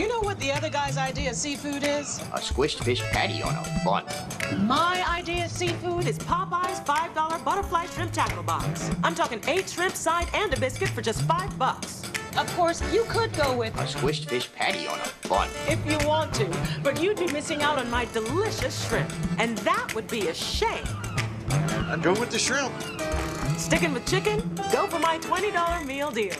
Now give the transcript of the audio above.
You know what the other guy's idea of seafood is? A squished fish patty on a bun. My idea of seafood is Popeyes $5 butterfly shrimp tackle box. I'm talking eight shrimp side and a biscuit for just five bucks. Of course, you could go with A squished fish patty on a bun. if you want to, but you'd be missing out on my delicious shrimp, and that would be a shame. I'd go with the shrimp. Sticking with chicken? Go for my $20 meal deal.